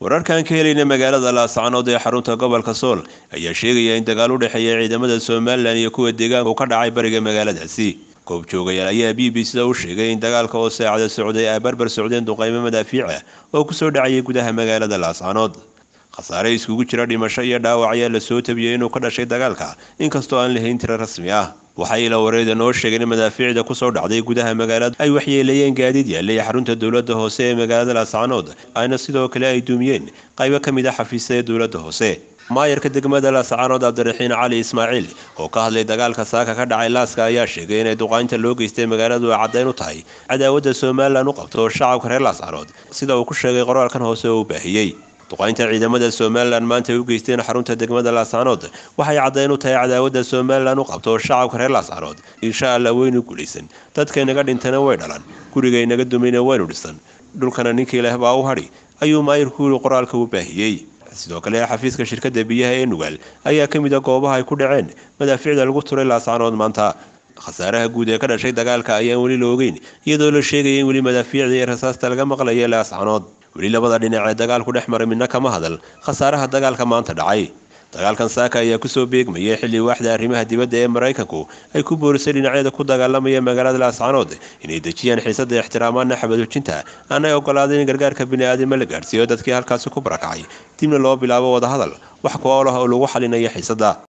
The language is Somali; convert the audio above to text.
wararkan ka helayna magaalada laascanood ee xarunta gobolka sool ayaa sheegaya in dagaal u dhexeeya ciidamada somalilan iyo kuwa deegaanka uu ka dhacay bariga magaaladaasi. Goobjoogayaal ayaa b b c da u sheegay in dagaalka oo saacada socday ay barbar socdeen duqeymo madaafiica oo ku soo dhacayay gudaha magaalada laascanood khasaare iskugu jira dhimasho iyo dhaawac ayaa la soo tabiyey inuu ka dhashay dagaalka. Inkastoo aan lahayn tiro rasmi ah waxaa ila wareeda noo sheegeen in madaafiicda ku soo dhacday gudaha magaalada. Ay waxyeeleeyeen gaadiid yaallay xarunta dowladda hoose ee magaalada laascanood ayna sidoo kale ay duumiyeen qaybo ka mid a xafiisyada dowladda hoose. Maayarka degmada laascanood cabdiraxiin cali ismaaciil oo ka hadlay dagaalka saaka ka dhacay laaska ayaa sheegay inay duqaynta loo geystay magaaladu ay caddayn u tahay. Cadaawadda somalilan u qabto shacabka reer laascanood sida uu ku sheegay qoraalkan hoose oo u baahiyey duqaynta ciidamada somalilan maanta ay u geysteen xarunta degmada laascanood waxay caddayn u tahay cadaawadda somalilan u qabto shacabka reer laascanood insha allah waynu guulaysan. Dadkaynaga dhintana way dhalan gurigaynaga dumayna waynu dhisan. Dhulkana ninkii leh baa u hadhi ayuu maayirku yiri qoraalka u baahiyey. Sidoo kale xafiiska shirkadda biyaha ee nugaal ayaa ka mid a goobaha ay ku dhaceen. Madaafiicda lagu turay laascanood maanta. Khasaaraha guud ee ka dhashay dagaalka ayaan weli la ogeyn iyadoo la sheegaya in weli madaafiicda iyo rasaasta laga maqlaya laascanood weli labada dhinac ee dagaalku dhex maray midna kama hadal. Khasaaraha dagaalka maanta dhacay. Dagaalkan saaka ayaa ku soo beegmayay xilli waaxda arrimaha dibadda ee maraykanku ay ku boorisay dhinacyada ku dagaalamaya magaalada laascanood inay dejiyaan xiisada ixtiraamaana xabadujinta. Aanay ogolaadeen in gargaarka bini'aadama la gaadhsiiyo dadkii halkaasi ku barakacay. Dibna loo bilaabo wadahadal wax ku ool ah oo lagu xalinayo xiisada